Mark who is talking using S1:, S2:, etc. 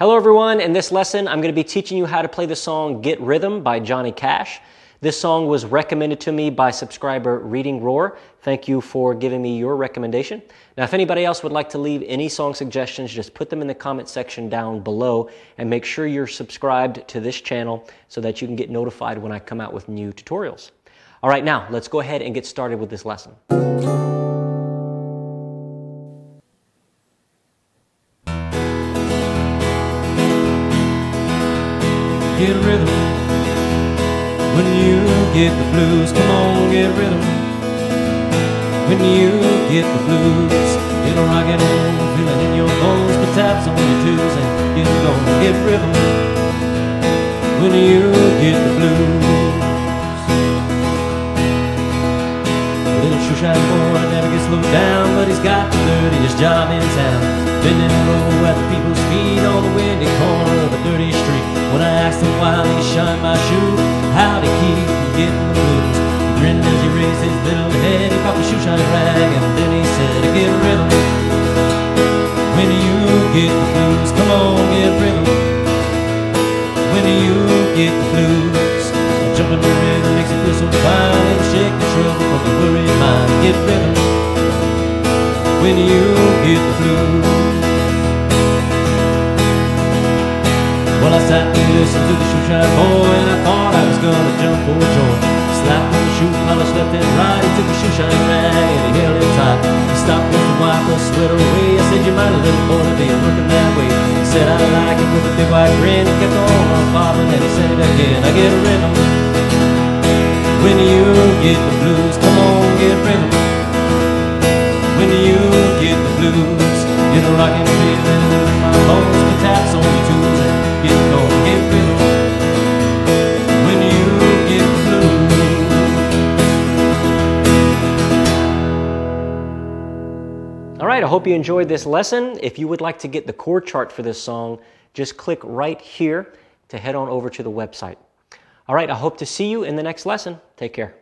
S1: Hello everyone, in this lesson I'm going to be teaching you how to play the song Get Rhythm by Johnny Cash. This song was recommended to me by subscriber Reading Roar. Thank you for giving me your recommendation. Now if anybody else would like to leave any song suggestions, just put them in the comment section down below and make sure you're subscribed to this channel so that you can get notified when I come out with new tutorials. All right, now let's go ahead and get started with this lesson.
S2: Get rhythm. When you get the blues, come on, get rhythm. When you get the blues, get a rock and roll feeling in your bones, put taps on your toes and get going, get rhythm. When you get the blues. Little shoe shine boy never gets slowed down, but he's got the dirtiest job in town. Bending low at the people's feet on the windy him why my shoe, how'd he keep from getting the blues? He grinned as he raised his little head, he popped the shoe shine rag, and then he said, get rhythm. When you get the blues, come on, get rhythm. When you get the blues, jumping the rhythm makes you feel so fine, it'll shake the trouble from the worried mind. Get rhythm. When you get the blues. Sat and listened to the shoe shine boy, and I thought I was gonna jump for joy. Slapped on the shoe, polished left and right. He took the shoe shine rag and he held it tight. He stopped with the wipe the sweater away. I said, You might a little boy to be looking that way. He said, I like it with a big white grin. He kept on bobbing and he said it again. I get a rhythm. When you get the blues, come on, get rhythm. When you get the blues, get a rockin' feeling in my bones, put taps on
S1: All right, I hope you enjoyed this lesson. If you would like to get the chord chart for this song, just click right here to head on over to the website. All right, I hope to see you in the next lesson. Take care.